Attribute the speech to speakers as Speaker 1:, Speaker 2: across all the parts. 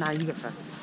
Speaker 1: Nah, you go first.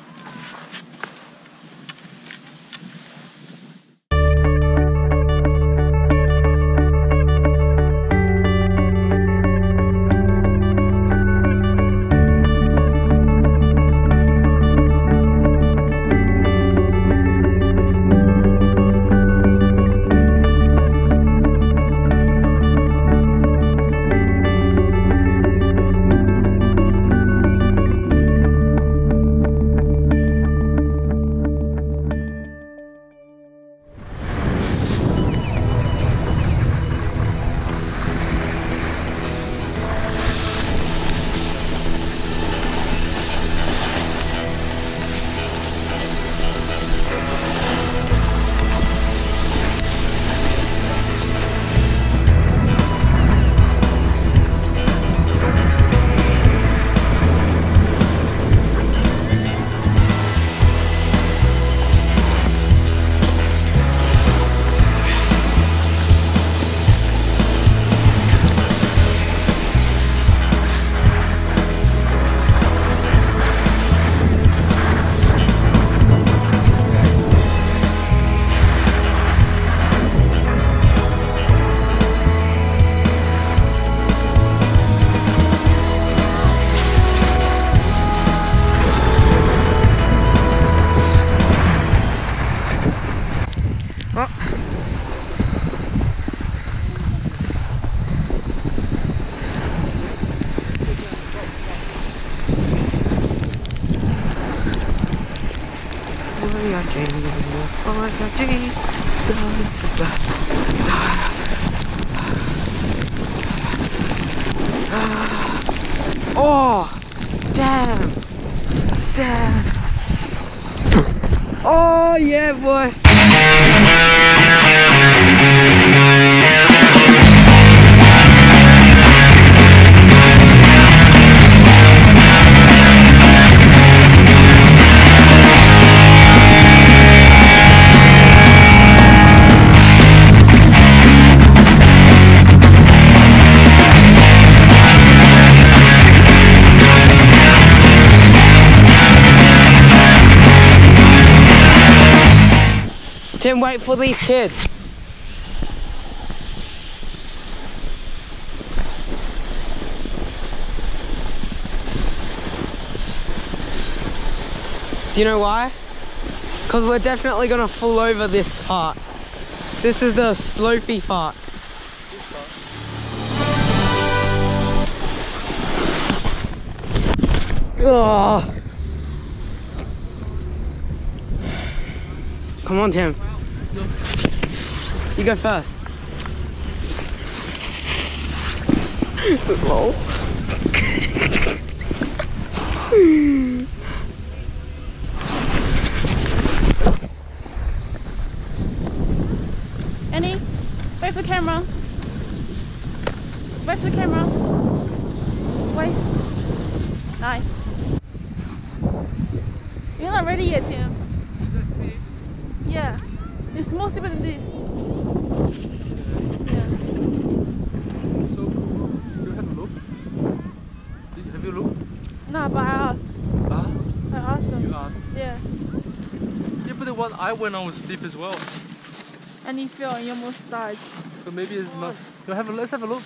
Speaker 1: Oh, damn, damn. Oh yeah, boy. Música Tim, wait for these kids. Do you know why? Because we're definitely going to fall over this part. This is the slopey part. Ugh. Come on, Tim. You go first. Lol.
Speaker 2: Annie, wait for the camera. Wait for the camera. Wait. Nice. You're not ready yet, Tim. Yeah. It's more steeper than this. Yeah.
Speaker 3: So, you have a look? Did, have you looked?
Speaker 2: No, but I asked.
Speaker 3: Ah,
Speaker 2: I asked them.
Speaker 3: you asked.
Speaker 2: Yeah.
Speaker 3: Yeah, but the one I went on was steep as well.
Speaker 2: And you feel you almost died.
Speaker 3: So maybe it's not. So have a, let's have a look.